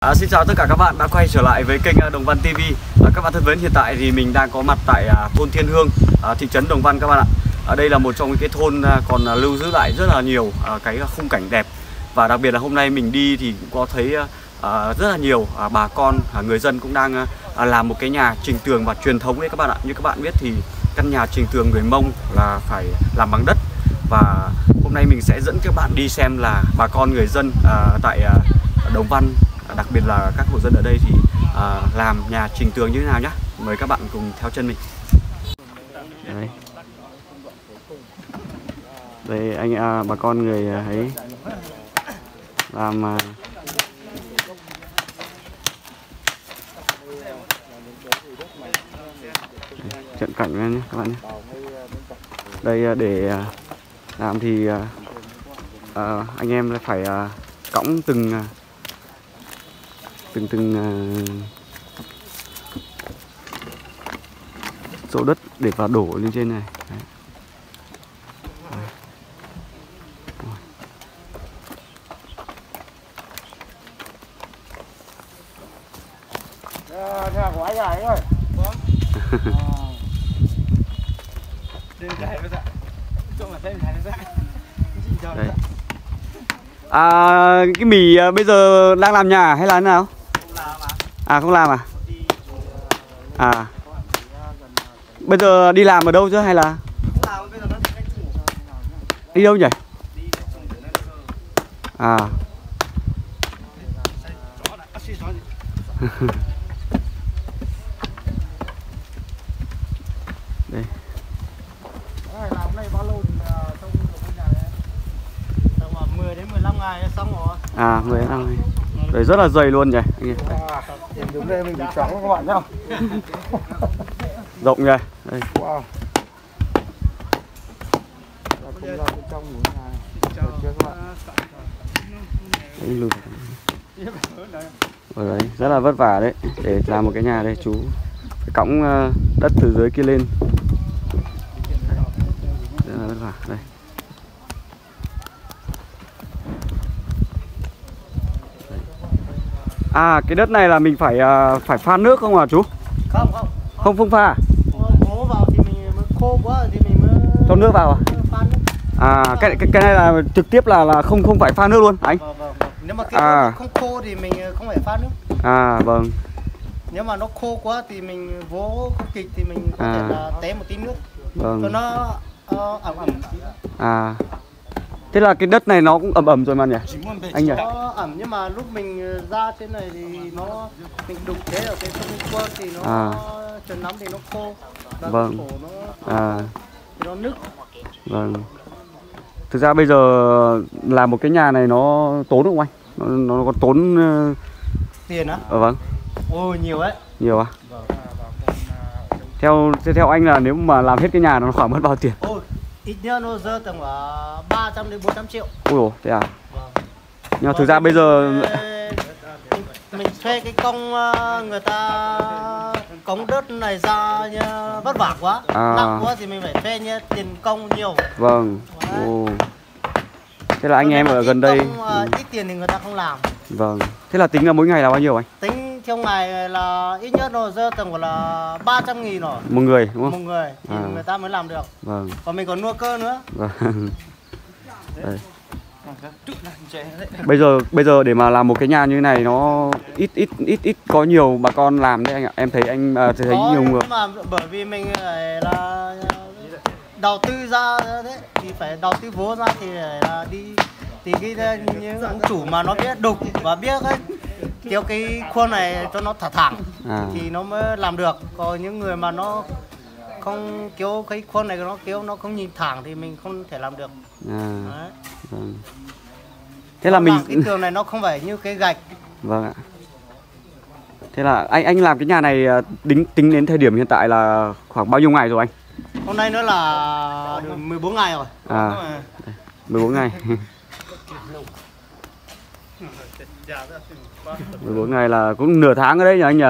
À, xin chào tất cả các bạn đã quay trở lại với kênh à, Đồng Văn TV à, Các bạn thân mến, hiện tại thì mình đang có mặt tại à, thôn Thiên Hương, à, thị trấn Đồng Văn các bạn ạ. À, đây là một trong những cái thôn à, còn à, lưu giữ lại rất là nhiều à, cái khung cảnh đẹp. Và đặc biệt là hôm nay mình đi thì cũng có thấy à, à rất là nhiều à, bà con, à, người dân cũng đang à, làm một cái nhà trình tường và truyền thống đấy các bạn ạ. Như các bạn biết thì căn nhà trình tường người Mông là phải làm bằng đất. Và hôm nay mình sẽ dẫn các bạn đi xem là bà con người dân à, tại à, Đồng Văn đặc biệt là các hộ dân ở đây thì à, làm nhà trình tường như thế nào nhá? Mời các bạn cùng theo chân mình. Đây đây anh à, bà con người à, ấy làm à, trận cảnh lên nhé các bạn nhé đây à, để à, làm thì à, anh em phải à, cõng từng từng từng chỗ đất để vào đổ lên trên này Đấy. Đây. À, cái mì à, bây giờ đang làm nhà hay là thế nào? À không làm à? À. Bây giờ đi làm ở đâu chứ hay là đi đâu nhỉ? À. Đây. À, xong được cái nhà này? Tầm khoảng 10 đến 15 ngày xong rồi. À 10 năm này. Đấy rất là dày luôn nhỉ. Anh. À, đứng đây mình bị choáng các bạn nhá. Rộng nhỉ. Đây. Wow. Không ra bên trong nhà này. Được chưa các bạn? Đấy, lùi. Ở đấy rất là vất vả đấy để làm một cái nhà đây chú phải cõng ờ, đất từ dưới kia lên rất là vất vả đây à cái đất này là mình phải ờ, phải pha nước không à chú Không không. không không pha à? Bố vào thì mình mới khô quá thì mình mới cho nước vào à pha nước. à cái cái, cái này là trực tiếp là là không không phải pha nước luôn anh Vâng vâng vâng. Nếu mà cái À. không khô thì mình không phải pha nước. à vâng Nếu mà nó khô quá thì mình vỗ không kịch thì mình có À. thể là té một tí nước cho vâng nó ờ, ẩm ẩm à thế là cái đất này nó cũng ẩm ẩm rồi mà nhỉ anh nhỉ Nó ẩm nhưng mà lúc mình ra trên này thì nó mình đục thế ở cái sông quân thì nó À. trời nóng thì nó khô. Và Vâng. khổ nó à thì nó nứt. Vâng. Thực ra bây giờ làm một cái nhà này nó tốn không anh? Nó, nó có tốn ờ, Tiền á? ờ, vâng, Ôi nhiều đấy. nhiều à? Theo theo theo anh là nếu mà làm hết cái nhà nó khoảng mất bao tiền? Ít nhất nó rơi tầm khoảng 300 đến 400 triệu. Ôi dồi, thế à? Vâng. Nhưng mà thực ra bây giờ mình, thuê cái công ờ, người ta cống đất này ra vất vả quá, À. nặng quá thì mình phải thuê như tiền công nhiều. vâng. Ồ. Thế là anh Còn em ở gần đây công, ừ, ít tiền thì người ta không làm. vâng. Thế là tính là mỗi ngày là bao nhiêu anh? Tính theo ngày là ít nhất nó rơi tầm khoảng là 300 nghìn rồi Một người đúng một không? người thì À. người ta mới làm được. Vâng. Còn mình còn nuôi cơ nữa. Vâng. Đây. Bây giờ bây giờ để mà làm một cái nhà như này nó ít ít ít ít có nhiều bà con làm đấy anh ạ. Em thấy anh à, thấy Có, nhiều người mà bởi vì mình là đầu tư ra đấy thì phải đầu tư vốn ra thì là đi thì cái những ông chủ mà nó biết đục và biết ấy kiểu cái khuôn này cho nó thả thẳng à thì nó mới làm được còn những người mà nó không kiểu cái khuôn này nó kiểu nó không nhìn thẳng thì mình không thể làm được à đấy. vâng. Thế là mình làm cái tường này nó không phải như cái gạch vâng ạ. Thế là anh anh làm cái nhà này à, tính tính đến thời điểm hiện tại là khoảng bao nhiêu ngày rồi anh? hôm nay nữa là được 14 ngày rồi À 14 ngày. 14 ngày là cũng nửa tháng ở đấy nhỉ anh nhỉ?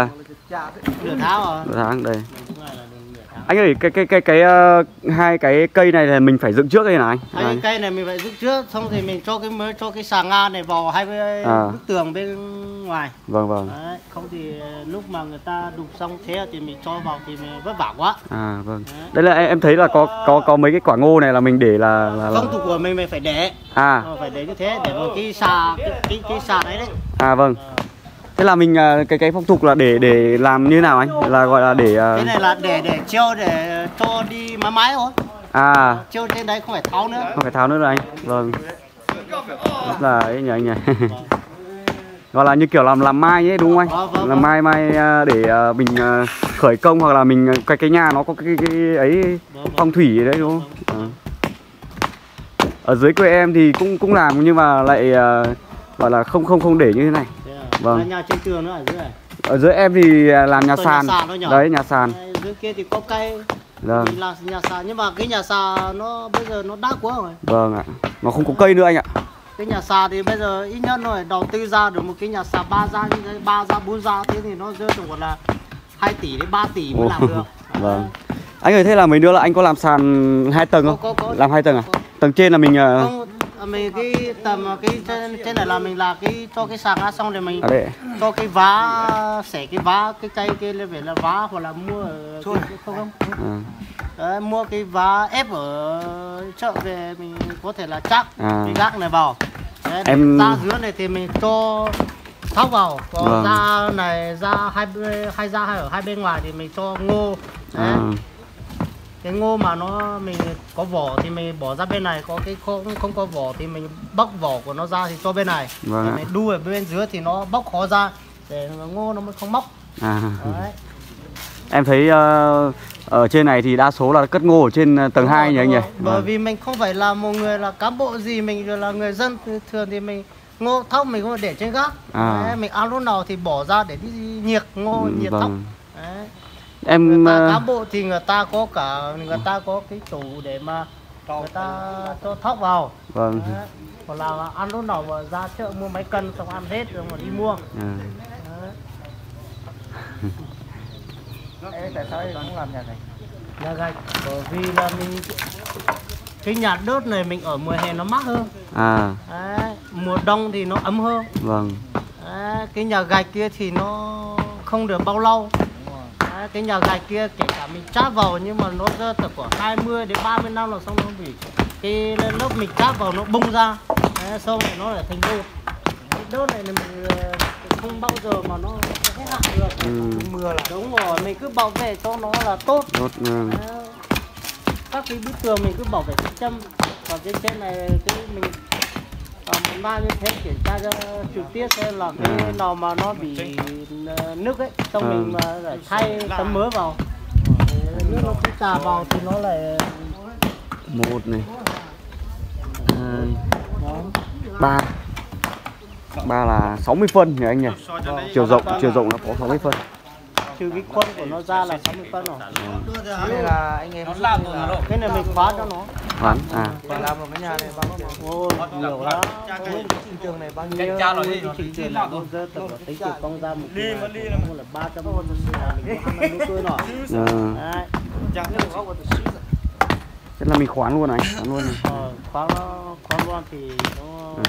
nửa tháng rồi Nửa tháng đây. 14 ngày là được nửa tháng anh ơi cái cái cái cái ờ, hai cái cây này là mình phải dựng trước đây này anh. Hai cái cây này mình phải giúp trước xong thì mình cho cái mới cho cái xà nga này vào hai bên À. bức tường bên ngoài. Vâng vâng. Đấy, không thì lúc mà người ta đục xong thế thì mình cho vào thì mình vất vả quá. À vâng. Đấy. đây là em, em thấy là có có có mấy cái quả ngô này là mình để là là, là... phong tục của mình mình phải để. À. Ờ, phải để như thế để vào cái xà cái cái, cái xà đấy đấy. À vâng thế là mình ờ, cái cái phong tục là để để làm như nào anh? Là gọi là để ờ, cái này là để để treo để cho đi mái mái thôi. À. Treo trên đấy không phải tháo nữa. Không phải tháo nữa rồi anh. Vâng. Rất là ấy nhỉ anh nhỉ. Gọi là như kiểu làm làm mai ấy đúng không Vâng, anh? Vâng, làm vâng. mai mai ờ, để mình khởi công hoặc là mình cái cái nhà nó có cái cái ấy Vâng, vâng. phong thủy đấy đúng không? Ờ. ở dưới quê em thì cũng cũng làm nhưng mà lại gọi là không không không để như thế này. à? Vâng. Là nhà trên tường nữa ở dưới này. Ở dưới em thì làm nhà Toàn nhà sàn sàn đấy nhà sàn. Dưới kia thì có cây. Vâng. Làm nhà sàn. Nhưng mà cái nhà sàn nó bây giờ nó đắt quá rồi. Vâng ạ. Nó không có cây nữa anh ạ. Cái nhà sàn thì bây giờ ít nhất rồi đầu tư ra được một cái nhà sàn ba thế ba gia bốn gia thế thì nó rơi khoảng là 2 tỷ đến 3 tỷ mới Ồ, làm được. Vâng. Anh ơi thế là mấy đứa là anh có làm sàn hai tầng không? Có, có, có. làm hai tầng à? Có. tầng trên là mình ờ, không mình cái tầm cái trên, trên này là mình là cái cho cái sàn ra xong rồi mình ở đây cho cái vá xẻ cái vá cái cây kia lên về là vá hoặc là mua ở cái, cái, không không à, Đấy, mua cái vá ép ở chợ về mình có thể là chắc À. cái gác này vào. Đấy, Em- ra dưới này thì mình cho thóc vào. Còn Vâng. ra này ra hai bên- hai ra hai ở hai bên ngoài thì mình cho ngô. Đấy. à, cái ngô mà nó mình có vỏ thì mình bỏ ra bên này có cái không không có vỏ thì mình bóc vỏ của nó ra thì cho bên này Vâng mình đu ở bên dưới thì nó bóc khó ra để ngô nó mới không móc à. Đấy. em thấy ờ, ở trên này thì đa số là cất ngô ở trên ờ, tầng Đúng 2 rồi, nhỉ anh nhỉ. Bởi Vâng. vì mình không phải là một người là cán bộ gì mình là người dân thường thì mình ngô thóc mình không để trên gác À. Đấy, mình ăn lúc nào thì bỏ ra để đi nhiệt ngô Ừ, nhiệt thóc vâng. Đấy. Em ờ, cán bộ thì người ta có cả người ta có cái tủ để mà người ta cho thóc vào vâng hoặc là ăn lúc nào mà ra chợ mua máy cân xong ăn hết rồi mà đi mua à. Đấy. Ê, tại sao không làm nhà này? nhà gạch bởi vì là mình cái nhà đốt này mình ở mùa hè nó mát hơn à Đấy. mùa đông thì nó ấm hơn vâng Đấy. cái nhà gạch kia thì nó không được bao lâu. Cái nhà gạch kia kể cả mình chát vào nhưng mà nó rơi từ khoảng 20 đến 30 năm là xong nó bị cái lớp mình chát vào nó bung ra Đấy. xong rồi nó lại thành đô cái đốt này là mình ờ, không bao giờ mà nó hết hạn được ừ. Mưa là đúng rồi mình cứ bảo vệ cho nó là tốt Tốt, ừ. Các cái bức tường mình cứ bảo vệ châm còn trên trên này cái mình mình mang như thế kiểm tra cho trực tiếp xem là cái nào mà nó bị ờ, nước ấy xong À. mình mà lại thay tấm mới vào. Nước nó cứ trà vào thì nó lại một này. Hai. Ba. Ba là 60 phân nhỉ anh nhỉ? Chiều rộng chiều rộng nó có 60 phân. Trừ cái khuôn của nó ra là 60 phân rồi. Cái này là anh em là cái này mình khóa cho nó khoán à. Phải làm một cái nhà này bao nhiêu? Ôi, nhiều lắm. Thị trường này bao nhiêu? Nhiều cái thị trường là bây giờ tầm là tính tiền công ra một đi mà đi là ba trăm là mình có ăn nuôi nọ. Ờ. đấy. Thế là mình khoán luôn này khoán luôn này. Ờ, khoáng khoáng loan thì nó Ừ.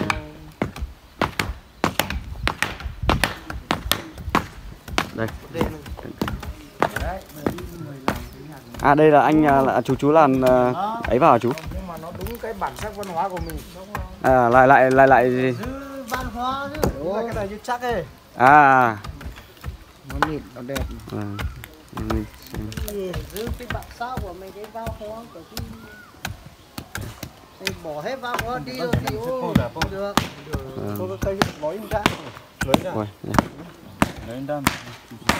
đây à đây là anh à, là chú chú làm à, ấy vào hả chú Nhưng mà nó đúng cái bản sắc văn hóa của mình. à lại lại lại lại giữ văn hóa cái này như chắc ấy. à Nó mịn, nó đẹp. à. Ừ. Nhìn giữ cái bản sắc của mình cái văn hóa của cái mình bỏ hết văn hóa đi rồi thì ô được Ừ. Có cái cây nói ra.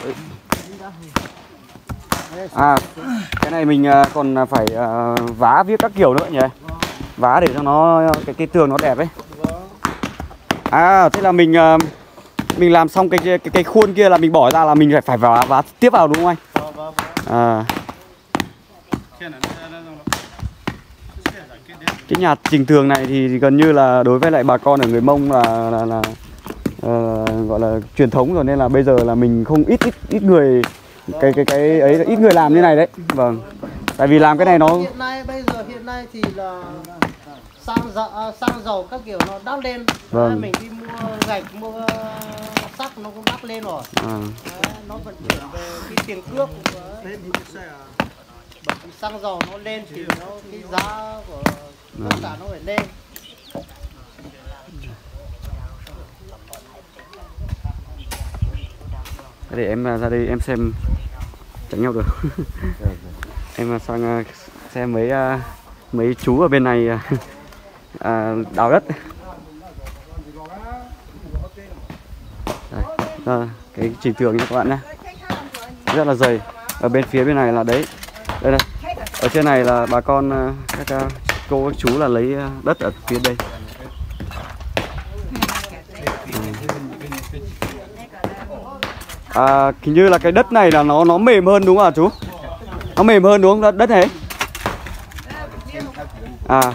Ôi, À, cái này mình à, còn phải à, vá viết các kiểu nữa nhỉ? Vá để cho nó cái cái tường nó đẹp ấy. À, thế là mình à, mình làm xong cái cái cái khuôn kia là mình bỏ ra là mình phải phải vá vá tiếp vào đúng không anh? À. Cái nhà trình tường này thì gần như là đối với lại bà con ở người Mông là là, là ờ, gọi là truyền thống rồi nên là bây giờ là mình không ít ít ít người cái cái cái ấy ít người làm như này đấy. Vâng. Tại vì làm cái này nó hiện nay bây giờ hiện nay thì là xăng dầu à, xăng dầu các kiểu nó đắt lên. Vâng. Mình đi mua gạch mua sắt nó cũng đắt lên rồi. À, Đấy, nó vận chuyển về cái tiền cước xăng dầu nó lên thì nó cái giá của tất cả nó phải lên để em à, ra đây em xem tránh nhau được. Em à, sang à, xem mấy mấy chú ở bên này à, đào đất. Đây, à, cái trình tường nha các bạn nhé. Rất là dày. Ở bên phía bên này là đấy. Đây này. Ở trên này là bà con các cô các chú là lấy đất ở phía đây À, hình như là cái đất này là nó nó mềm hơn đúng không ạ chú? Nó mềm hơn đúng không? Đất, này. À.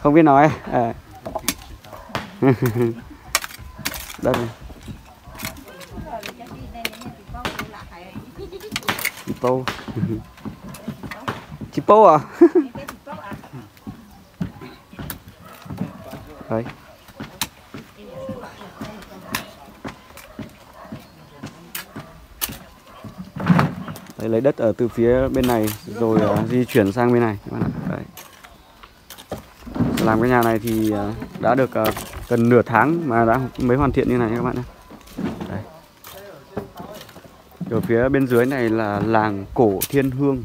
Không biết nói. À. đất này. Chipo. Chipo à? Đấy. Đấy, lấy đất ở từ phía bên này rồi uh, di chuyển sang bên này các bạn ạ. Đấy. Làm cái nhà này thì uh, đã được à, gần nửa tháng mà đã mới hoàn thiện như này các bạn ạ. Đấy. Ở phía bên dưới này là làng cổ Thiên Hương.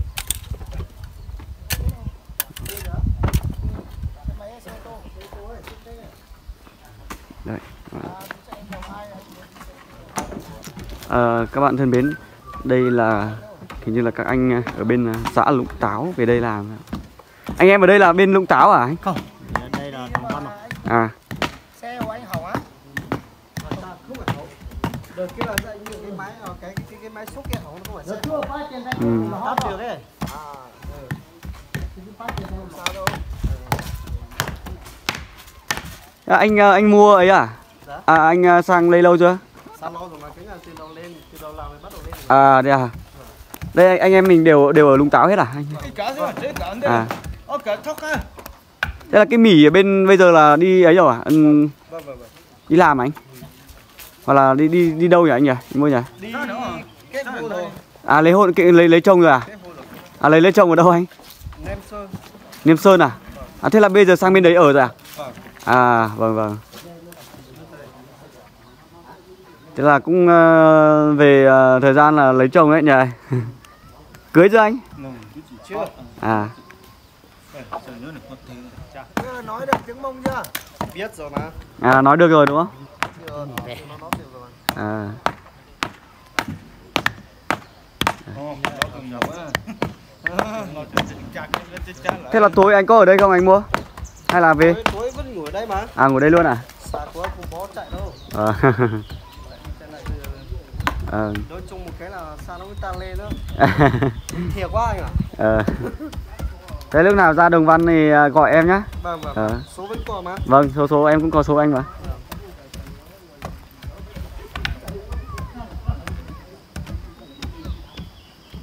Đấy. À, các bạn thân mến, đây là hình như là các anh ở bên xã Lũng Táo về đây làm. Anh em ở đây là bên Lũng Táo à anh? không đây là đồng văn rồi À, xe của anh hỏng á không phải hỏng đợt kia là cái máy ờ, cái cái cái máy xúc kia hỏng nó không phải xe chưa phát tiền đây Ừ. nó đắt được ấy à ừ. không sao đâu à, anh à, anh mua ấy à? Dạ. À anh à, sang đây lâu chưa? sao lâu rồi mà cái nhà từ đầu lên từ đầu làm mới bắt đầu lên À đây à. Đây anh, em mình đều đều ở Lũng Táo hết à anh? À, thế là cái mỉ ở bên bây giờ là đi ấy rồi à? Ừ, vâng vâng vâng đi làm à anh? Hoặc là đi đi đi đâu nhỉ anh nhỉ? Mua nhỉ? rồi À lấy hôn lấy lấy chồng rồi à? À lấy lấy chồng ở đâu anh? sơn Niêm Sơn à? À thế là bây giờ sang bên đấy ở rồi à? Vâng. À vâng vâng. Thế là cũng ờ, về ờ, thời gian là lấy chồng đấy nhỉ? Cưới chưa anh? chưa À nói được tiếng mông chưa biết rồi mà à nói được rồi đúng không? À thế là tối anh có ở đây không anh mua? Hay là về? tối, vẫn ngủ ở đây mà À ngồi đây luôn à? xa quá không bó chạy đâu Ờ. chạy lại bây giờ Ờ. nói chung một cái là xa nó tăng lên nữa thiệt quá anh ạ Ờ. Thế lúc nào ra Đồng Văn thì à, gọi em nhá. vâng vâng Ờ. số vẫn còn mà Vâng, số số em cũng có số anh mà.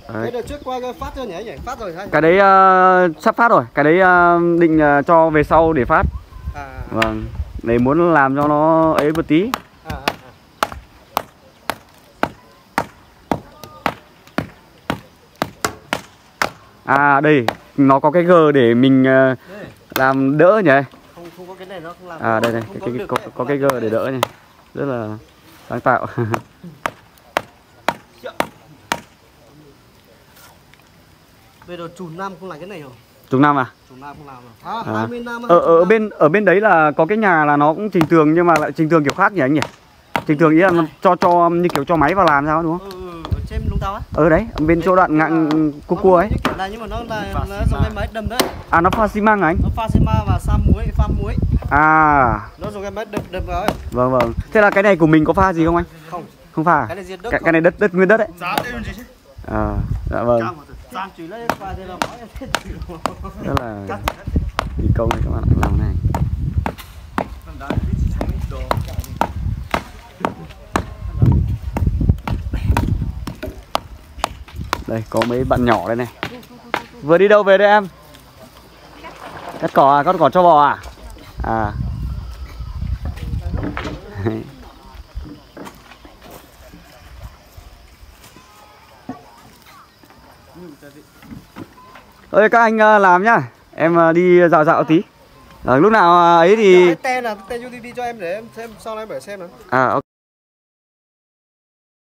cái Đấy. đợt trước qua cái phát chưa nhỉ nhỉ phát rồi hay Cái đấy ờ, sắp phát rồi, cái đấy ờ, định ờ, cho về sau để phát. à Vâng. Đấy muốn làm cho nó ấy một tí. à, à, à. À đây, nó có cái G để mình đây làm đỡ nhỉ. không không có cái này nó không làm À đây đây, không cái, cái, được có, có cái G làm để đỡ nhỉ. Rất là sáng tạo. bây giờ chủ nam không làm cái này rồi Trung Nam à? chủ nam không làm rồi à, À. 20 năm ở ở bên ở bên đấy là có cái nhà là nó cũng trình tường nhưng mà lại trình tường kiểu khác nhỉ anh nhỉ trình tường ý là cho cho như kiểu cho máy vào làm sao đúng không ừ, lũng táo á. Ở đấy ở bên chỗ đoạn ngạn cua cua ấy. kiểu là nhưng mà nó là nó dùng cái máy đầm đấy. À nó pha xi măng anh? Nó pha xi ma và sa muối pha muối. À. Nó dùng cái máy đập đập vào ấy. Vâng vâng. Thế là cái này của mình có pha gì không anh? Không. Không pha à? cái này diệt đất cái, cái này đất đất nguyên đất đấy. Giá đây gì à dạ vâng. Pha thế là nói rất là kỳ công này các bạn làm này Đây có mấy bạn nhỏ đây này Vừa đi đâu về đây em? Cắt cỏ à? Cắt cỏ cho bò à? À Ơi các anh ờ, làm nhá Em ờ, đi dạo dạo tí Ờ, Lúc nào ấy thì Cái tên là tên UTV cho em để em xem sau này em bảo xem nào À ok